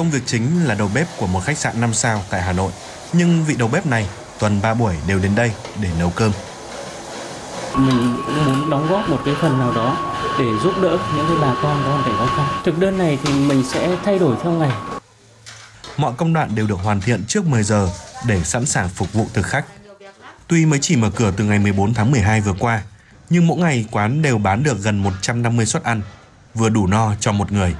công việc chính là đầu bếp của một khách sạn 5 sao tại Hà Nội. Nhưng vị đầu bếp này tuần 3 buổi đều đến đây để nấu cơm. Mình cũng muốn đóng góp một cái phần nào đó để giúp đỡ những cái bà con có hoàn cảnh khó khăn. Thực đơn này thì mình sẽ thay đổi theo ngày. Mọi công đoạn đều được hoàn thiện trước 10 giờ để sẵn sàng phục vụ thực khách. Tuy mới chỉ mở cửa từ ngày 14 tháng 12 vừa qua, nhưng mỗi ngày quán đều bán được gần 150 suất ăn, vừa đủ no cho một người.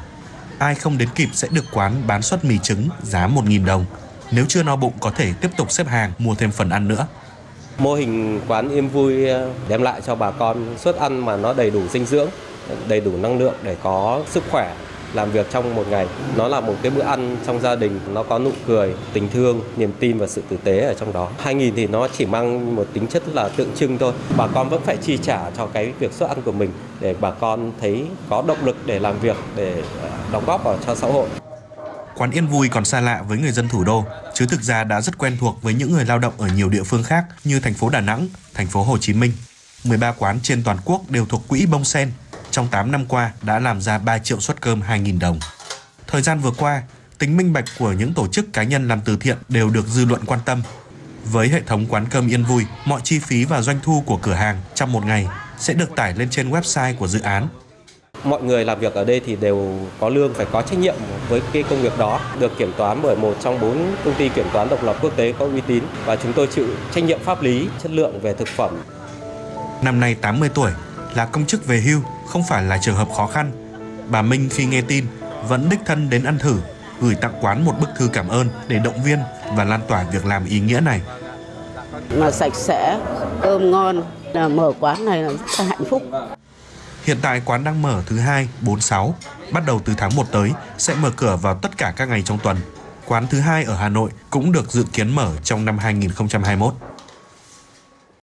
Ai không đến kịp sẽ được quán bán suất mì trứng giá 1.000 đồng. Nếu chưa no bụng có thể tiếp tục xếp hàng mua thêm phần ăn nữa. Mô hình quán yên vui ờ, đem lại cho bà con suất ăn mà nó đầy đủ dinh dưỡng, đầy đủ năng lượng để có sức khỏe làm việc trong một ngày. Nó là một cái bữa ăn trong gia đình, nó có nụ cười, tình thương, niềm tin và sự tử tế ở trong đó. 2.000 thì nó chỉ mang một tính chất là tượng trưng thôi. Bà con vẫn phải chi trả cho cái việc suất ăn của mình để bà con thấy có động lực để làm việc, để ờ, đóng góp vào cho xã hội. Quán Yên Vui còn xa lạ với người dân thủ đô, chứ thực ra đã rất quen thuộc với những người lao động ở nhiều địa phương khác như thành phố Đà Nẵng, thành phố Hồ Chí Minh. 13 quán trên toàn quốc đều thuộc quỹ Bông Sen, trong 8 năm qua đã làm ra 3 triệu suất cơm 2.000 đồng. Thời gian vừa qua, tính minh bạch của những tổ chức cá nhân làm từ thiện đều được dư luận quan tâm. Với hệ thống quán cơm Yên Vui, mọi chi phí và doanh thu của cửa hàng trong một ngày sẽ được tải lên trên website của dự án mọi người làm việc ở đây thì đều có lương phải có trách nhiệm với cái công việc đó được kiểm toán bởi một trong bốn công ty kiểm toán độc lập quốc tế có uy tín và chúng tôi chịu trách nhiệm pháp lý chất lượng về thực phẩm. Năm nay 80 tuổi là công chức về hưu không phải là trường hợp khó khăn. Bà Minh khi nghe tin vẫn đích thân đến ăn thử, gửi tặng quán một bức thư cảm ơn để động viên và lan tỏa việc làm ý nghĩa này. Mà sạch sẽ, cơm ngon, là mở quán này là rất là hạnh phúc. Hiện tại quán đang mở thứ hai, 4, 6. Bắt đầu từ tháng 1 tới sẽ mở cửa vào tất cả các ngày trong tuần. Quán thứ hai ở Hà Nội cũng được dự kiến mở trong năm 2021.